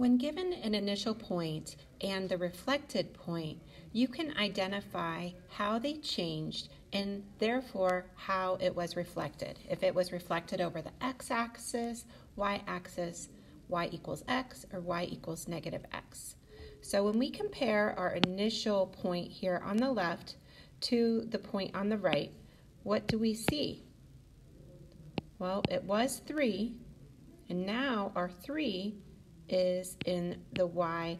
When given an initial point and the reflected point, you can identify how they changed and therefore how it was reflected. If it was reflected over the x-axis, y-axis, y equals x, or y equals negative x. So when we compare our initial point here on the left to the point on the right, what do we see? Well, it was 3, and now our 3 is in the y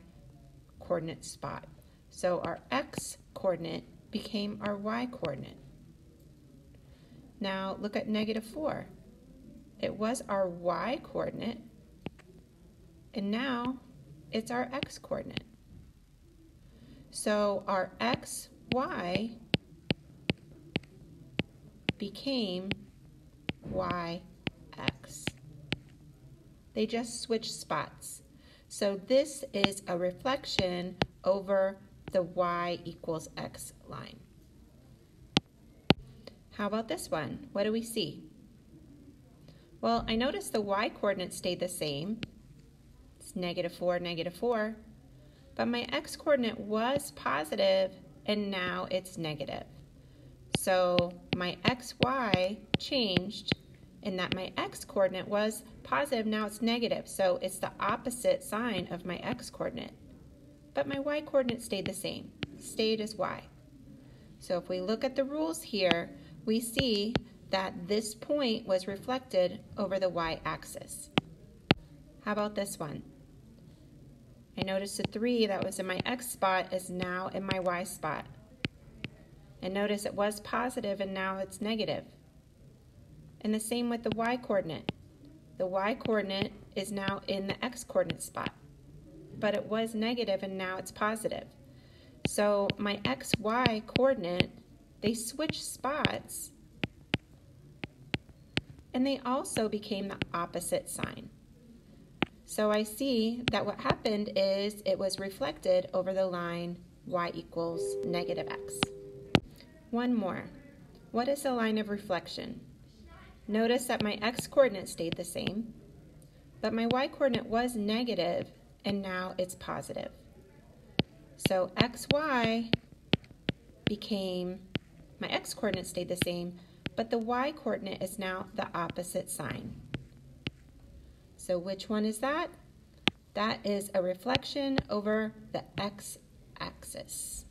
coordinate spot. So our x coordinate became our y coordinate. Now look at negative 4. It was our y coordinate, and now it's our x coordinate. So our x, y became y, x. They just switch spots. So this is a reflection over the y equals x line. How about this one? What do we see? Well, I noticed the y coordinate stayed the same. It's negative 4, negative 4. But my x coordinate was positive, and now it's negative. So my xy changed in that my x coordinate was positive, now it's negative. So it's the opposite sign of my x coordinate. But my y coordinate stayed the same, stayed as y. So if we look at the rules here, we see that this point was reflected over the y-axis. How about this one? I noticed the 3 that was in my x spot is now in my y spot. And notice it was positive and now it's negative. And the same with the y coordinate. The y coordinate is now in the x coordinate spot, but it was negative and now it's positive. So my xy coordinate, they switched spots and they also became the opposite sign. So I see that what happened is it was reflected over the line y equals negative x. One more. What is the line of reflection? Notice that my x-coordinate stayed the same, but my y-coordinate was negative, and now it's positive. So xy became, my x-coordinate stayed the same, but the y-coordinate is now the opposite sign. So which one is that? That is a reflection over the x-axis.